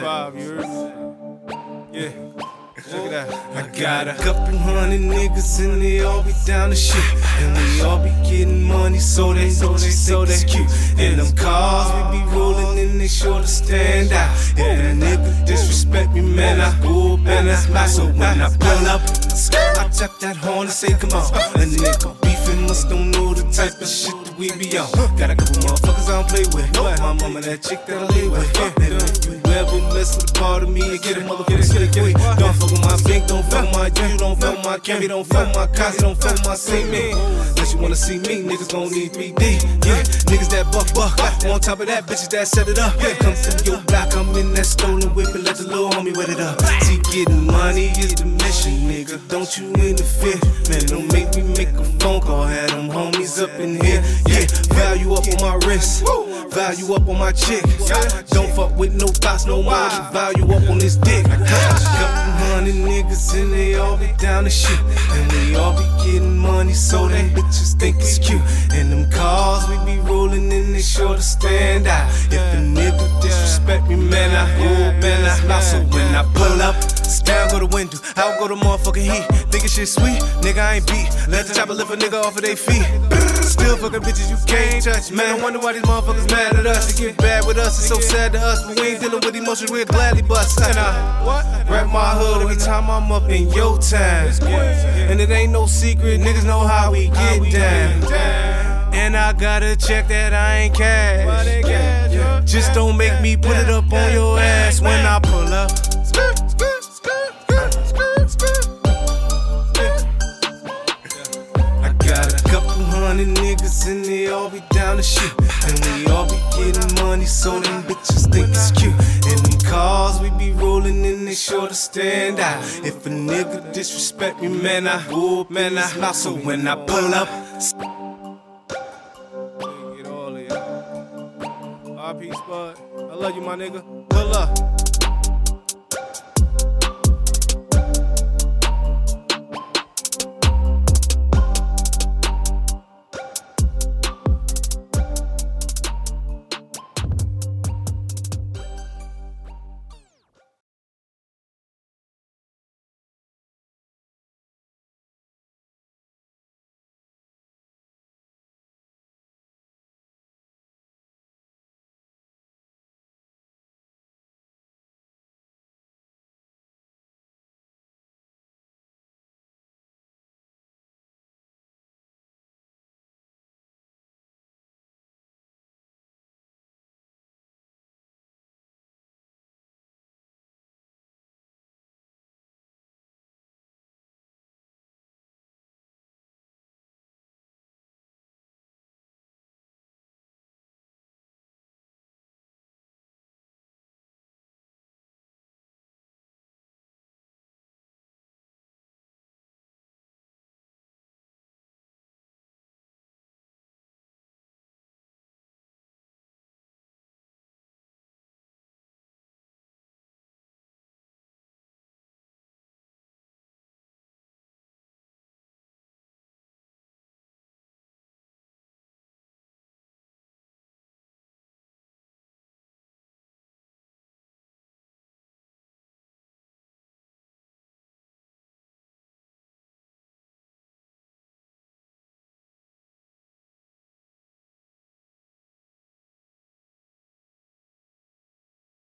five, you heard me? Yeah. Check it out. I got a couple hundred niggas and they all be down to shit. And we all be getting money, so they, so they, so they cute. And them cars we be rolling and they sure to stand out. If a nigga disrespect me, man, I go up and I smack. So when I pull up, I tap that horn and say, come on. A nigga beefing must don't know the type of shit we be on. Got a couple motherfuckers I don't play with. My mama, that chick that I lay with. If you ever mess with a part of me and get a motherfucker slick with. Don't fuck with my bank, don't fuck with my you, don't fuck with my camera, don't fuck with my cars, don't fuck with my cement. Unless you wanna see me, niggas gon' need 3D. Yeah, niggas that buck buck. On top of that, bitches that set it up. Yeah, Come through your block, I'm in that stolen whip and let the little homie wet it up. See, getting money is the mission, nigga. Don't you interfere, man. Don't make me make a phone call. Had them up in here. Yeah, value up on my wrist, value up on my chick. Don't fuck with no thoughts no more. Value up on this dick. Couple hundred niggas and they all be down to shit. And we all be getting money, so they bitches think it's cute. And them cars we be rolling in, they sure to stand out. If a nigga disrespect me, man, I I smack. So when I pull up, down go the window, out go the motherfucking heat. Thinking shit sweet, nigga, I ain't beat. Let the chopper lift a nigga off of their feet. Still fucking bitches you can't touch, man. I wonder why these motherfuckers mad at us. They get bad with us, it's so sad to us. But we ain't dealing with emotions, we'll gladly bust. And I rap my hood every time I'm up in your town. And it ain't no secret, niggas know how we get down. And I gotta check that I ain't cash. Just don't make me put it up on your ass when I pull up. All be down to shit. And we all be getting money, so them bitches think it's cute. And them cars we be rolling in, they sure to stand out. If a nigga disrespect me, man, I up, man, I smack. So when I pull up. RP Spud. I love you, my nigga. Pull up.